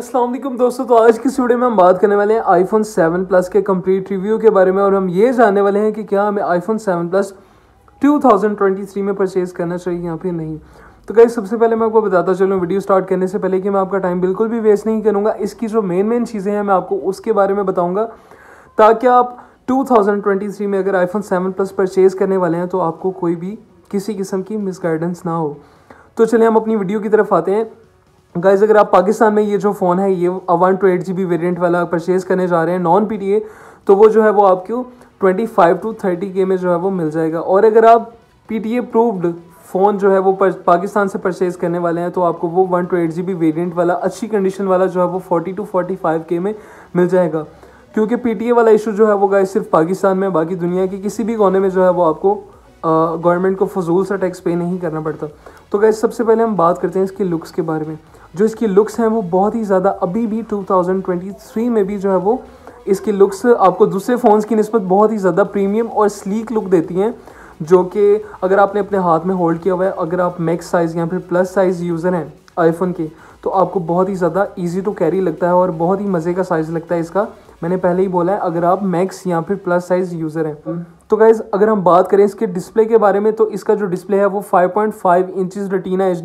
असलम दोस्तों तो आज की वीडियो में हम बात करने वाले हैं आईफोन 7 प्लस के कंप्लीट रिव्यू के बारे में और हम ये जानने वाले हैं कि क्या हमें आईफोन 7 प्लस 2023 में परचेज करना चाहिए या फिर नहीं। तो गाइज़ सबसे पहले मैं आपको बताता चलूँ वीडियो स्टार्ट करने से पहले कि मैं आपका टाइम बिल्कुल भी वेस्ट नहीं करूँगा। इसकी जो मेन मेन चीज़ें हैं, मैं आपको उसके बारे में बताऊँगा। ताकि आप 2023 में अगर आईफोन 7 प्लस परचेज करने वाले हैं तो आपको कोई भी किसी किस्म की मिसगाइडेंस ना हो। तो चलिए हम अपनी वीडियो की तरफ़ आते हैं। गाइज़ अगर आप पाकिस्तान में ये जो फ़ोन है, ये one two eight G B variant वाला परचेज करने जा रहे हैं नॉन पी टी ए तो वो जो है वो आपको ट्वेंटी फाइव टू थर्टी के में जो है वो मिल जाएगा। और अगर आप पी टी ए फ़ोन जो है वो पाकिस्तान से परचेज करने वाले हैं तो आपको वो one two eight G B variant वाला, अच्छी कंडीशन वाला जो है वो फोर्टी टू फोर्टी फाइव के में मिल जाएगा। क्योंकि पी टी ए वाला इशू जो है वो गाइज़ सिर्फ़ पाकिस्तान में, बाकी दुनिया के किसी भी कोने में जो है वो आपको गवर्नमेंट को फजूल सा टैक्स पे नहीं करना पड़ता। तो गैस सबसे पहले हम बात करते हैं इसके लुक्स के बारे में। जो इसकी लुक्स हैं वो बहुत ही ज़्यादा अभी भी 2023 में भी जो है वो इसकी लुक्स आपको दूसरे फ़ोन्स की नस्बत बहुत ही ज़्यादा प्रीमियम और स्लीक लुक देती हैं, जो कि अगर आपने अपने हाथ में होल्ड किया हुआ है, अगर आप मैक्स साइज़ या फिर प्लस साइज़ यूज़र हैं आईफोन के तो आपको बहुत ही ज़्यादा ईजी टू कैरी लगता है और बहुत ही मज़े का साइज़ लगता है इसका। मैंने पहले ही बोला है, अगर आप मैक्स या फिर प्लस साइज़ यूज़र हैं तो गाइज़ अगर हम बात करें इसके डिस्प्ले के बारे में तो इसका जो डिस्प्ले है वो 5.5 point inches retina H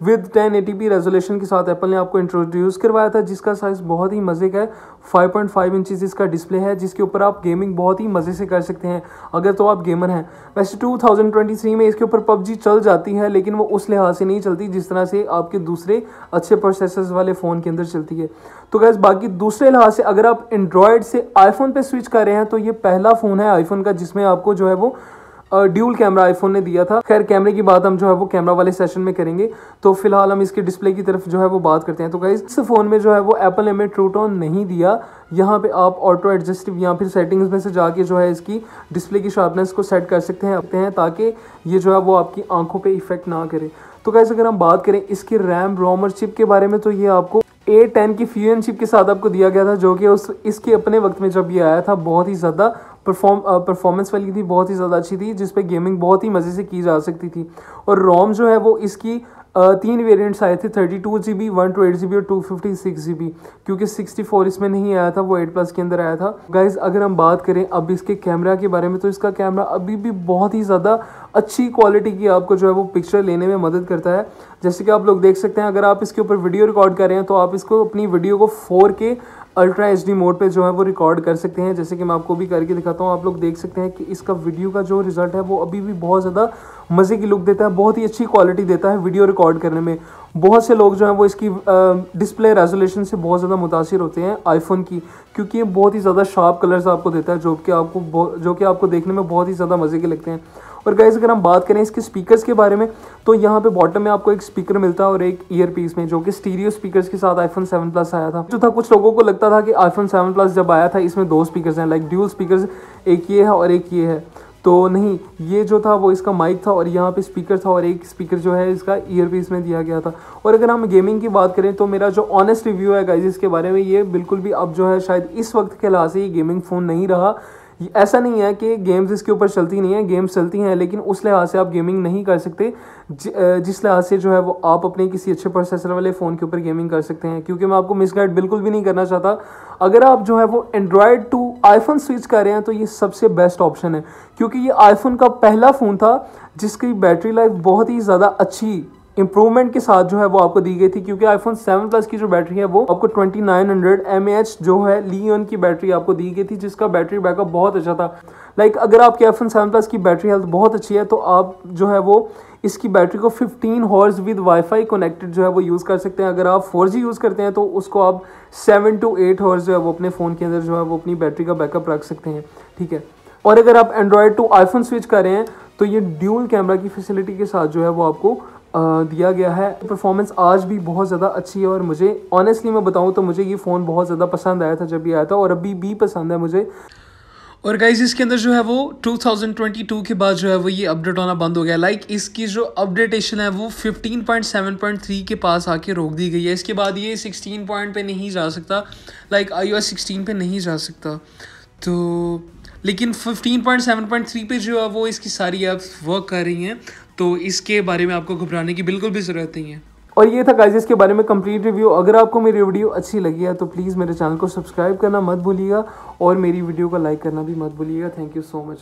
with 1080p resolution के साथ एप्पल ने आपको इंट्रोड्यूस करवाया था, जिसका साइज़ बहुत ही मज़े का है। 5.5 पॉइंट फाइव इंचज़ इसका डिस्प्ले है, जिसके ऊपर आप गेमिंग बहुत ही मज़े से कर सकते हैं। अगर तो आप गेमर हैं। वैसे 2023 में इसके ऊपर पबजी चल जाती है, लेकिन वो उस लिहाज से नहीं चलती जिस तरह से आपके दूसरे अच्छे प्रोसेसर्स वाले फ़ोन के अंदर चलती है। तो गैस बाकी दूसरे लिहाज से अगर आप एंड्रॉयड से आईफोन पर स्विच कर रहे हैं तो ये पहला फ़ोन है आईफोन का, जिसमें आपको जो है वो ड्यूल कैमरा आईफोन ने दिया था। खैर कैमरे की बात हम जो है वो कैमरा वाले सेशन में करेंगे। तो फ़िलहाल हम इसके डिस्प्ले की तरफ़ जो है वो बात करते हैं। तो गाइज़ इस फ़ोन में जो है वो एप्पल ने हमें ट्रूटॉन नहीं दिया। यहाँ पे आप ऑटो एडजस्टिव या फिर सेटिंग्स में से जाके जो है इसकी डिस्प्ले की शार्पनेस को सेट कर सकते हैं ताकि ये जो है वो आपकी आँखों पे इफ़ेक्ट ना करे। तो गैस अगर हम बात करें इसकी रैम रोमर चिप के बारे में तो ये आपको ए टेन की फ्यूजन चिप के साथ आपको दिया गया था, जो कि उस, इसके अपने वक्त में जब ये आया था, बहुत ही ज़्यादा परफॉर्म परफॉर्मेंस वाली थी, बहुत ही ज़्यादा अच्छी थी, जिस पे गेमिंग बहुत ही मज़े से की जा सकती थी। और रोम जो है वो इसकी तीन वेरिएंट्स आए थे thirty two G B one two eight G B और two fifty six G B क्योंकि सिक्सटी फोर इसमें नहीं आया था, वो एट प्लस के अंदर आया था। गाइज़ अगर हम बात करें अब इसके कैमरा के बारे में तो इसका कैमरा अभी भी बहुत ही ज़्यादा अच्छी क्वालिटी की आपको जो है वो पिक्चर लेने में मदद करता है। जैसे कि आप लोग देख सकते हैं, अगर आप इसके ऊपर वीडियो रिकॉर्ड कर रहे हैं तो आप इसको अपनी वीडियो को फोर के अल्ट्रा एच डी मोड पर जो है वो रिकॉर्ड कर सकते हैं। जैसे कि मैं आपको भी करके दिखाता हूँ, आप लोग देख सकते हैं कि इसका वीडियो का जो रिज़ल्ट है वो अभी भी बहुत ज़्यादा मज़े की लुक देता है, बहुत ही अच्छी क्वालिटी देता है वीडियो रिकॉर्ड करने में। बहुत से लोग जो हैं वो इसकी डिस्प्ले रेजोल्यूशन से बहुत ज़्यादा मुतासर होते हैं आईफोन की, क्योंकि ये बहुत ही ज़्यादा शार्प कलर्स आपको देता है, जो कि आपको जो कि आपको देखने में बहुत ही ज़्यादा मज़े के लगते हैं। और गाइज़ अगर हम बात करें इसके स्पीकर्स के बारे में तो यहाँ पे बॉटम में आपको एक स्पीकर मिलता है और एक ईयर पीस में, जो कि स्टीरियो स्पीकर्स के साथ आईफोन सेवन प्लस आया था। जो था, कुछ लोगों को लगता था कि आईफोन सेवन प्लस जब आया था, इसमें दो स्पीकर्स हैं लाइक ड्यूल स्पीकर्स एक ये है और एक ये है। तो नहीं, ये जो था, वो इसका माइक था और यहाँ पे स्पीकर था और एक स्पीकर जो है, इसका ईयर पीस में दिया गया था। और अगर हम गेमिंग की बात करें तो मेरा जो ऑनेस्ट रिव्यू है गाइज़ इसके बारे में, ये बिल्कुल भी अब जो है, शायद इस वक्त के लिहाज से ये गेमिंग फ़ोन नहीं रहा। ऐसा नहीं है कि गेम्स इसके ऊपर चलती नहीं है गेम्स चलती हैं, लेकिन उस लिहाज से आप गेमिंग नहीं कर सकते। जिस लिहाज से जो है वो आप अपने किसी अच्छे प्रोसेसर वाले फ़ोन के ऊपर गेमिंग कर सकते हैं, क्योंकि मैं आपको मिसगाइड बिल्कुल भी नहीं करना चाहता। अगर आप जो है वो एंड्रॉयड टू आईफोन स्विच कर रहे हैं तो ये सबसे बेस्ट ऑप्शन है, क्योंकि ये आईफोन का पहला फ़ोन था, जिसकी बैटरी लाइफ बहुत ही ज़्यादा अच्छी इंप्रूवमेंट के साथ जो है वो आपको दी गई थी, क्योंकि आईफोन 7 प्लस की जो बैटरी है वो आपको 2900 नाइन जो है लियोन की बैटरी आपको दी गई थी, जिसका बैटरी बैकअप बहुत अच्छा था। लाइक अगर आपके आईफोन 7 प्लस की बैटरी हेल्थ बहुत अच्छी है तो आप जो है वो इसकी बैटरी को 15 हॉर्स विद वाईफाई कनेक्टेड जो है वो यूज़ कर सकते हैं। अगर आप 4G यूज़ करते हैं तो उसको आप 7 टू 8 हॉर्स जो है वो अपने फ़ोन के अंदर जो है वो अपनी बैटरी का बैकअप रख सकते हैं, ठीक है? और अगर आप एंड्रॉयड टू आईफोन स्विच कर रहे हैं तो ये ड्यूल कैमरा की फैसिलिटी के साथ जो है वो आपको दिया गया है। परफॉर्मेंस आज भी बहुत ज़्यादा अच्छी है और मुझे ऑनेस्टली मैं बताऊँ तो मुझे ये फ़ोन बहुत ज़्यादा पसंद आया था जब ये आया था और अभी भी पसंद है मुझे। और गाइज़ इसके अंदर जो है वो 2022 के बाद जो है वो ये अपडेट होना बंद हो गया। लाइक like, इसकी जो अपडेटेशन है वो 15.7.3 के पास आके रोक दी गई है। इसके बाद ये 16 पॉइंट पे नहीं जा सकता। लाइक आई ओ सिक्सटीन पे नहीं जा सकता। तो लेकिन 15.7.3 पे जो है वो इसकी सारी ऐप्स वर्क कर रही हैं। तो इसके बारे में आपको घबराने की बिल्कुल भी ज़रूरत नहीं है। और ये था गाइजेस के बारे में कंप्लीट रिव्यू अगर आपको मेरी वीडियो अच्छी लगी है तो प्लीज़ मेरे चैनल को सब्सक्राइब करना मत भूलिएगा और मेरी वीडियो को लाइक करना भी मत भूलिएगा। Thank you so much